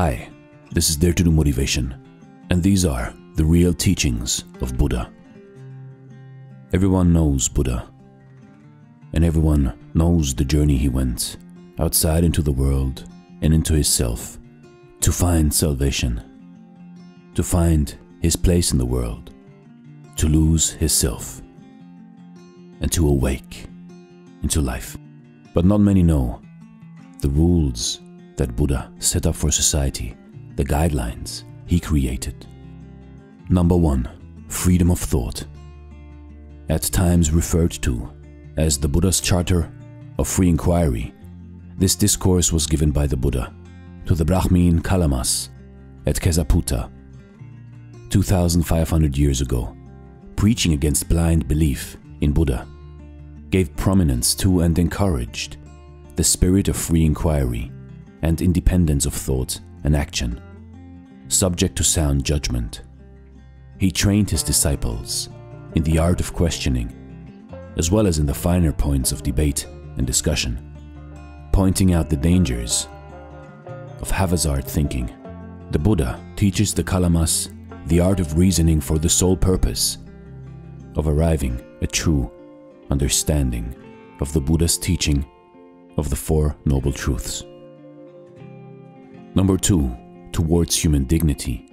Hi, this is Dare to Do Motivation, and these are the real teachings of Buddha. Everyone knows Buddha, and everyone knows the journey he went outside into the world and into his self to find salvation, to find his place in the world, to lose his self, and to awake into life. But not many know the rules that Buddha set up for society, the guidelines he created. Number one, freedom of thought. At times referred to as the Buddha's Charter of Free Inquiry, this discourse was given by the Buddha to the Brahmin Kalamas at Kesaputta 2,500 years ago, preaching against blind belief in Buddha, gave prominence to and encouraged the spirit of free inquiry and independence of thought and action, subject to sound judgment. He trained his disciples in the art of questioning, as well as in the finer points of debate and discussion, pointing out the dangers of haphazard thinking. The Buddha teaches the Kalamas the art of reasoning for the sole purpose of arriving at true understanding of the Buddha's teaching of the Four Noble Truths. Number two, towards human dignity.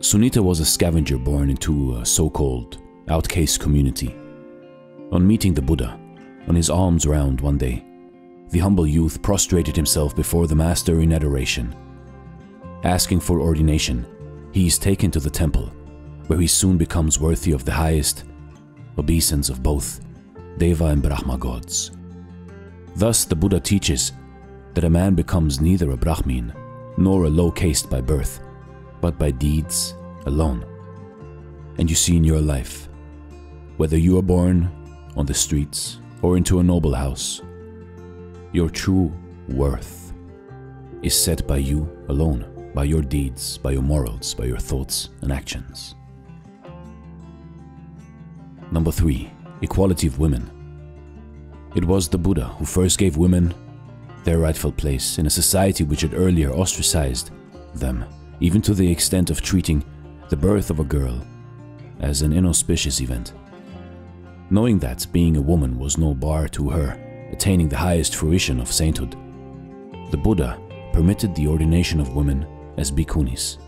Sunita was a scavenger born into a so-called outcast community. On meeting the Buddha, on his alms round one day, the humble youth prostrated himself before the master in adoration. Asking for ordination, he is taken to the temple, where he soon becomes worthy of the highest obeisance of both Deva and Brahma gods. Thus, the Buddha teaches that a man becomes neither a Brahmin nor a low caste by birth, but by deeds alone. And you see in your life, whether you are born on the streets or into a noble house, your true worth is set by you alone, by your deeds, by your morals, by your thoughts and actions. Number three, equality of women. It was the Buddha who first gave women their rightful place in a society which had earlier ostracized them, even to the extent of treating the birth of a girl as an inauspicious event. Knowing that being a woman was no bar to her attaining the highest fruition of sainthood, the Buddha permitted the ordination of women as bhikkhunis.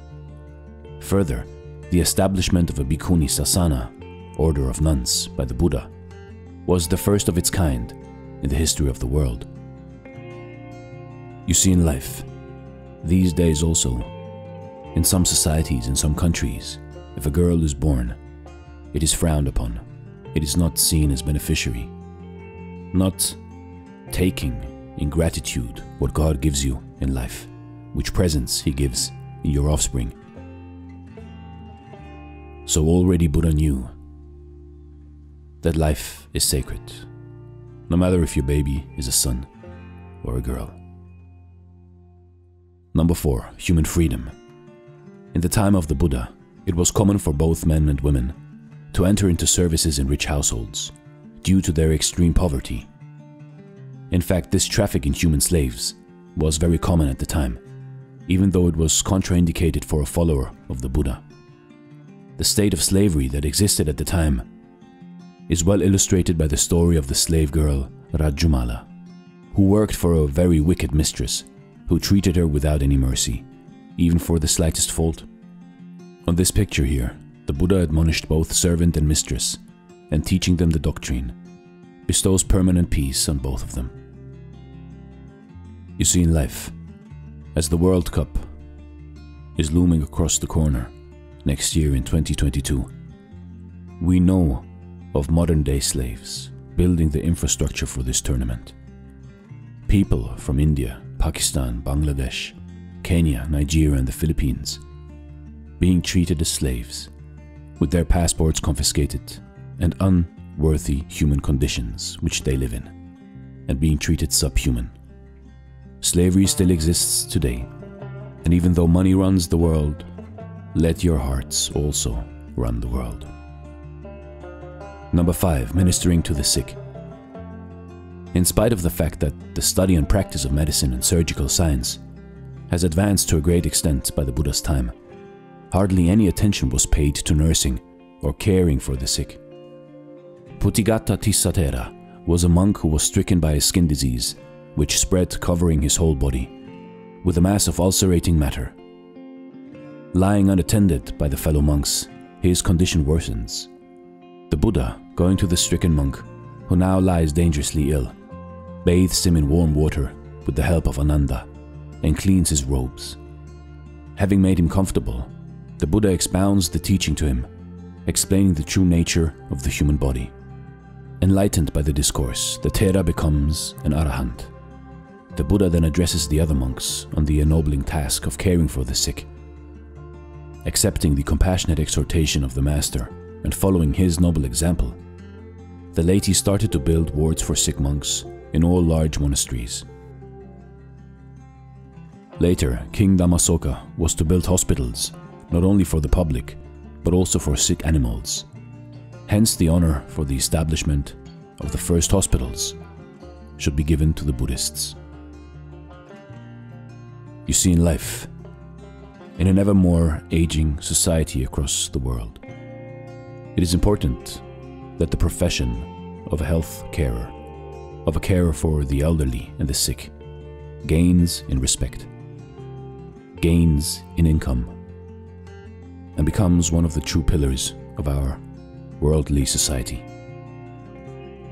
Further, the establishment of a bhikkhuni sasana, order of nuns, by the Buddha, was the first of its kind in the history of the world. You see in life, these days also, in some societies, in some countries, if a girl is born, it is frowned upon. It is not seen as beneficiary. Not taking in gratitude what God gives you in life, which presents He gives in your offspring. So already Buddha knew that life is sacred, no matter if your baby is a son or a girl. Number 4. Human freedom. In the time of the Buddha, it was common for both men and women to enter into services in rich households due to their extreme poverty. In fact, this traffic in human slaves was very common at the time, even though it was contraindicated for a follower of the Buddha. The state of slavery that existed at the time is well illustrated by the story of the slave girl Rajjumala, who worked for a very wicked mistress who treated her without any mercy, even for the slightest fault. On this picture here, the Buddha admonished both servant and mistress, and teaching them the doctrine, bestows permanent peace on both of them. You see, in life, as the World Cup is looming across the corner next year in 2022, we know of modern day slaves building the infrastructure for this tournament. People from India, Pakistan, Bangladesh, Kenya, Nigeria, and the Philippines being treated as slaves, with their passports confiscated, and unworthy human conditions which they live in, and being treated subhuman. Slavery still exists today, and even though money runs the world, let your hearts also run the world. Number 5. Ministering to the sick. In spite of the fact that the study and practice of medicine and surgical science has advanced to a great extent by the Buddha's time. Hardly any attention was paid to nursing or caring for the sick. Puttigatta Tissatera was a monk who was stricken by a skin disease, which spread covering his whole body, with a mass of ulcerating matter. Lying unattended by the fellow monks, his condition worsens. The Buddha, going to the stricken monk, who now lies dangerously ill, bathes him in warm water with the help of Ananda and cleans his robes. Having made him comfortable, the Buddha expounds the teaching to him, explaining the true nature of the human body. Enlightened by the discourse, the Thera becomes an Arahant. The Buddha then addresses the other monks on the ennobling task of caring for the sick. Accepting the compassionate exhortation of the Master and following his noble example, the laity started to build wards for sick monks in all large monasteries. Later, King Dhammasoka was to build hospitals, not only for the public, but also for sick animals. Hence, the honor for the establishment of the first hospitals should be given to the Buddhists. You see, in life, in an ever more aging society across the world, it is important that the profession of a health carer, of a care for the elderly and the sick, gains in respect gains in income and becomes one of the true pillars of our worldly society.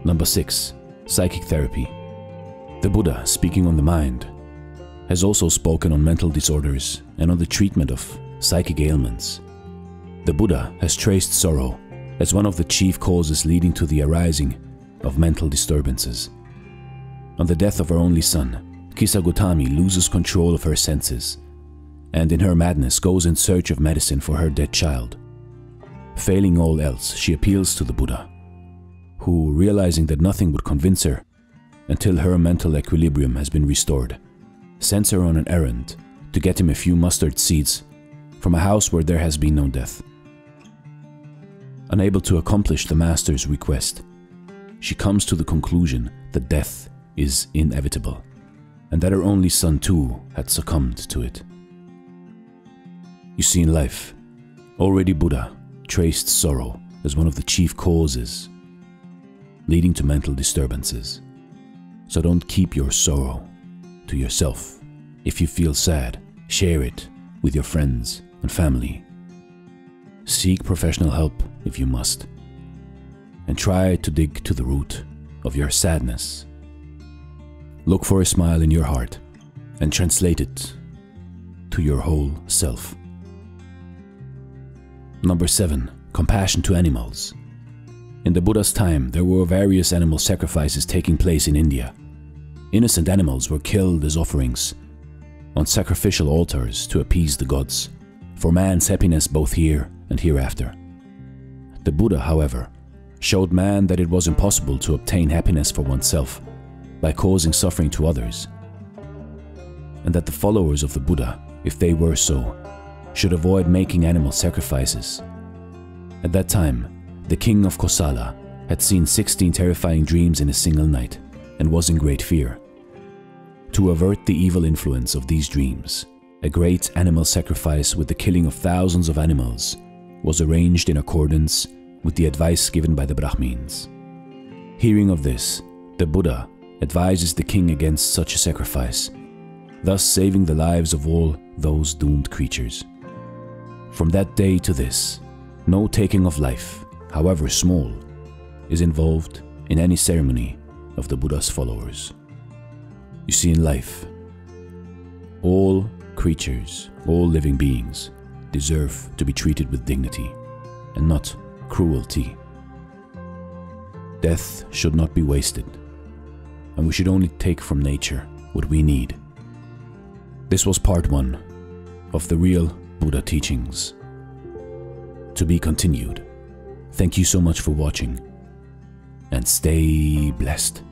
Number 6. Psychic therapy. The Buddha, speaking on the mind, has also spoken on mental disorders and on the treatment of psychic ailments. The Buddha has traced sorrow as one of the chief causes leading to the arising of mental disturbances. On the death of her only son, Kisa Gotami loses control of her senses and in her madness goes in search of medicine for her dead child. Failing all else, she appeals to the Buddha, who, realizing that nothing would convince her until her mental equilibrium has been restored, sends her on an errand to get him a few mustard seeds from a house where there has been no death. Unable to accomplish the master's request, she comes to the conclusion that death is inevitable, and that her only son too had succumbed to it. You see, in life, already Buddha traced sorrow as one of the chief causes leading to mental disturbances. So don't keep your sorrow to yourself. If you feel sad, share it with your friends and family. Seek professional help if you must, and try to dig to the root of your sadness. Look for a smile in your heart and translate it to your whole self. Number 7. Compassion to animals. In the Buddha's time, there were various animal sacrifices taking place in India. Innocent animals were killed as offerings on sacrificial altars to appease the gods, for man's happiness both here and hereafter. The Buddha, however, showed man that it was impossible to obtain happiness for oneself by causing suffering to others, and that the followers of the Buddha, if they were so, should avoid making animal sacrifices. At that time, the king of Kosala had seen 16 terrifying dreams in a single night and was in great fear. To avert the evil influence of these dreams, a great animal sacrifice with the killing of thousands of animals was arranged in accordance with the advice given by the Brahmins. Hearing of this, the Buddha advises the king against such a sacrifice, thus saving the lives of all those doomed creatures. From that day to this, no taking of life, however small, is involved in any ceremony of the Buddha's followers. You see, in life, all creatures, all living beings, deserve to be treated with dignity and not cruelty. Death should not be wasted, and we should only take from nature what we need. This was part one of the real Buddha teachings. To be continued. Thank you so much for watching and stay blessed.